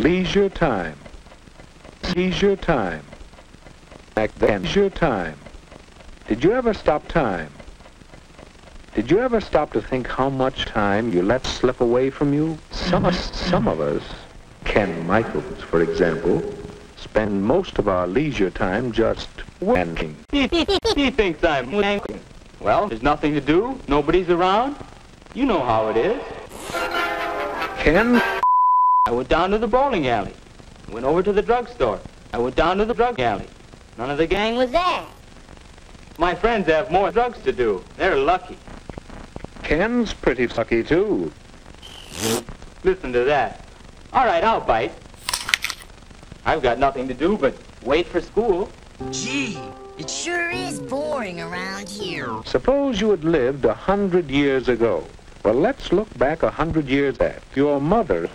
Leisure time. Leisure time. Back then, leisure time. Did you ever stop time? Did you ever stop to think how much time you let slip away from you? Some of, some of us, Ken Michaels, for example, spend most of our leisure time just wanking. He, he thinks I'm wanking. Well, there's nothing to do. Nobody's around. You know how it is. Ken, I went down to the bowling alley. Went over to the drugstore. I went down to the drug alley. None of the gang was there. My friends have more drugs to do. They're lucky. Ken's pretty lucky too. Listen to that. All right, I'll bite. I've got nothing to do but wait for school. Gee, it sure is boring around here. Suppose you had lived a hundred years ago. Well, let's look back a hundred years at your mother.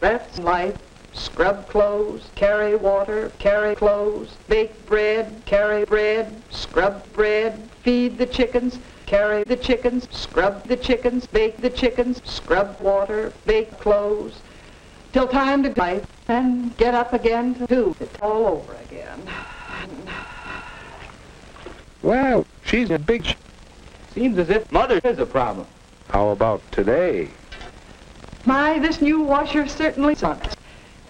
That's life. Scrub clothes, carry water, carry clothes, bake bread, carry bread, scrub bread, feed the chickens, carry the chickens, scrub the chickens, bake the chickens, scrub water, bake clothes, till time to die and get up again to do it all over again. Well, she's a big... Sh- Seems as if mother is a problem. How about today? My, this new washer certainly sucks.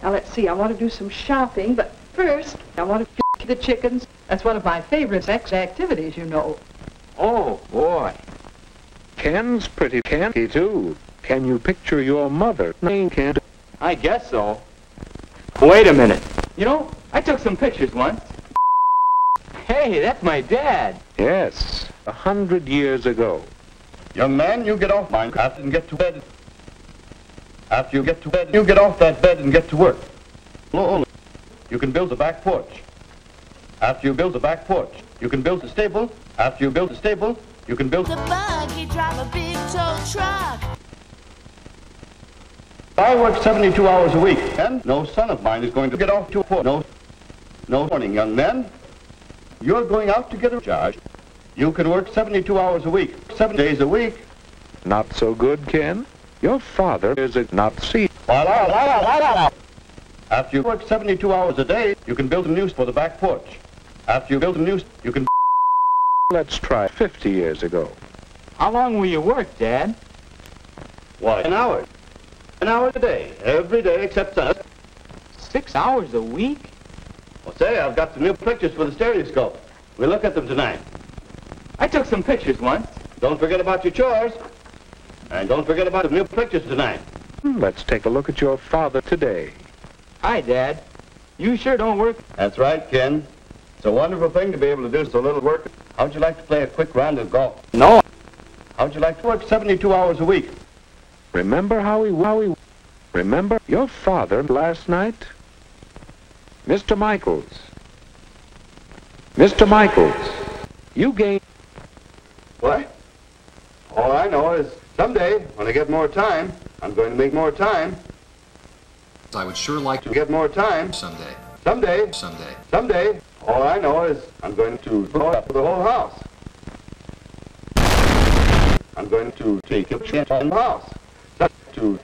Now let's see, I want to do some shopping, but first I want to feed the chickens. That's one of my favorite sex activities, you know. Oh, boy. Ken's pretty candy too. Can you picture your mother? Name Ken. I guess so. Wait a minute. You know, I took some pictures once. Hey, that's my dad. Yes, a hundred years ago. Young man, you get off Minecraft and get to bed. After you get to bed, you get off that bed and get to work. Slowly. You can build a back porch. After you build a back porch, you can build a stable. After you build a stable, you can build... The buggy drive a big tow truck. I work 72 hours a week, and no son of mine is going to get off to a port. No, no warning, young men. You're going out to get a charge. You can work 72 hours a week, seven days a week. Not so good, Ken? Your father is a not see. After you work 72 hours a day, you can build a noose for the back porch. After you build a noose, you can... Let's try 50 years ago. How long will you work, Dad? Why, an hour. An hour a day, every day except Sunday. Six hours a week? Well, say, I've got some new pictures for the stereoscope. We'll look at them tonight. I took some pictures once. Don't forget about your chores. And don't forget about the new pictures tonight. Hmm, Let's take a look at your father today. Hi, Dad. You sure don't work. That's right, Ken. It's a wonderful thing to be able to do so little work. How'd you like to play a quick round of golf? No. How'd you like to work 72 hours a week? Remember how he, how he, remember your father last night? Mr. Michaels. Mr. Michaels, you gave, What? All I know is someday, when I get more time, I'm going to make more time I would sure like to to get more time. someday. Someday, Someday. someday, all I know is I'm going to blow up the whole house. I'm going to take a chance on the house. To,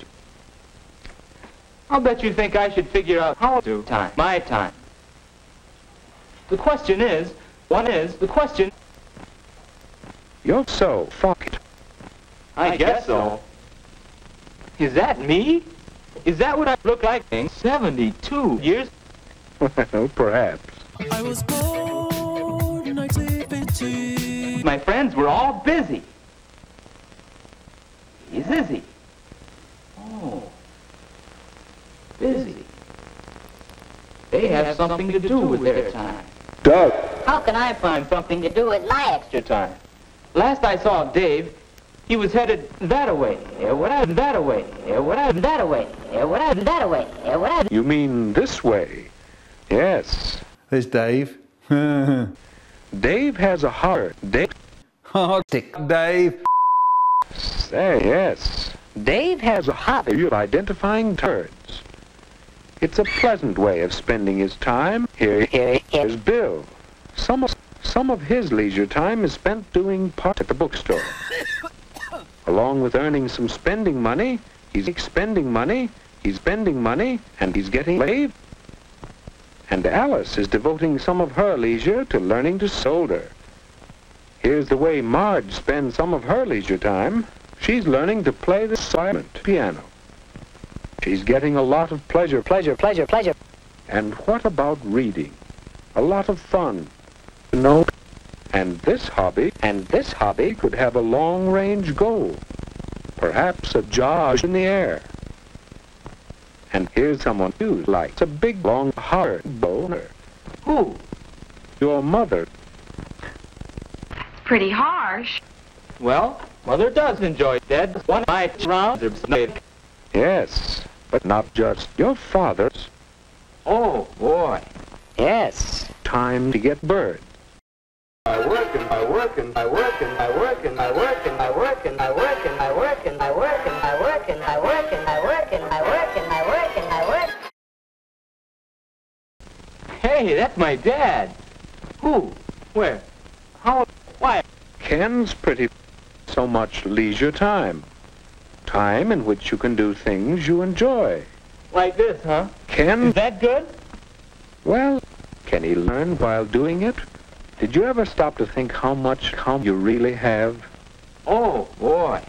I'll bet you think I should figure out how to do time. My time. The question is, what is the question? you're so fucked. I, guess so. Is that me? Is that what I look like? in 72 years? Well, perhaps. I was born 1950. My friends were all busy. He's busy. Oh. Busy. They have something to do with their time. Doug, How can I find something to do with my extra time? Last I saw Dave, he was headed that way. Yeah, what I that way. Yeah, what I that way. Yeah, what I that way. Yeah, what I you mean this way? Yes. There's Dave. Dave has a heart. Dave, oh, dick, Dave. say yes. Dave has a hobby of identifying turds. It's a pleasant way of spending his time. Here, here, here's Bill. Some of, some of his leisure time is spent doing part at the bookstore. Along with earning some spending money, he's expending money, he's spending money, and he's getting paid. And Alice is devoting some of her leisure to learning to solder. Here's the way Marge spends some of her leisure time. She's learning to play the silent piano. She's getting a lot of pleasure, pleasure, pleasure, pleasure. And what about reading? A lot of fun. No. And this hobby, and this hobby could have a long-range goal. Perhaps a job in the air. And here's someone who likes a big, long, hard boner. Who? Your mother. That's pretty harsh. Well, Mother does enjoy dead one night round. Yes, but not just your father's. Oh, boy. Yes. Time to get bird. I work and I work and I work and I work and I work and I work and I work and I work and I work and I work and I work and I work and I work and I work and I work. Hey, that's my dad. Who? Where? How? Why? Ken's pretty so much leisure time. Time in which you can do things you enjoy. Like this, huh? Ken, Is that good? well, can he learn while doing it? Did you ever stop to think how much how you really have? Oh, boy.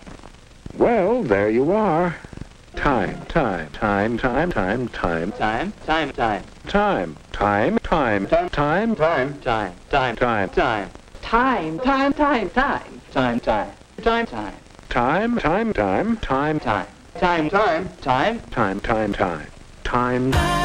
Well, there you are. Time, time, time, time, time, time, Time, time, time, time, time, time, time, time, Time. time, time, time, time, Time, time, time, time. time, time, time, time, time, time, time, time, time, time, Time. time, time, time, time, time.